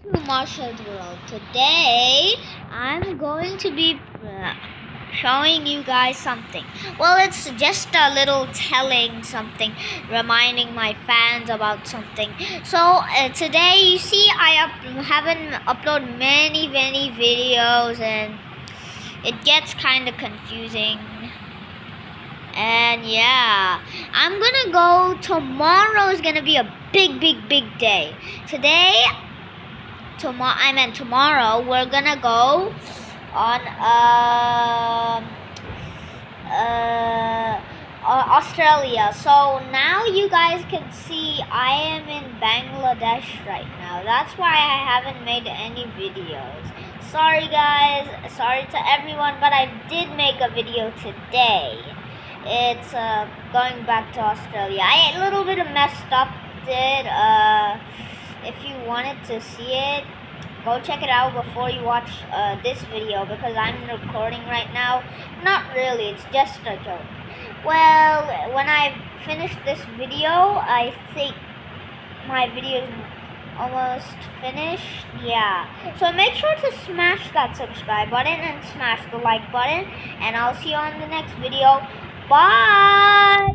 to Marsad's World. Today, I'm going to be uh, showing you guys something. Well, it's just a little telling something, reminding my fans about something. So, uh, today, you see, I up- haven't uploaded many, many videos, and it gets kind of confusing. And yeah, I'm gonna go. Tomorrow is gonna be a big, big, big day. Today, tomorrow I meant tomorrow we're gonna go on um uh, uh, Australia. So now you guys can see I am in Bangladesh right now. That's why I haven't made any videos. Sorry guys, sorry to everyone, but I did make a video today. It's uh, going back to Australia. I a little bit of messed up did Uh, if you wanted to see it, go check it out before you watch uh, this video because I'm recording right now. Not really, it's just a joke. Well, when I finish this video, I think my video is almost finished. Yeah. So make sure to smash that subscribe button and smash the like button. And I'll see you on the next video. Bye!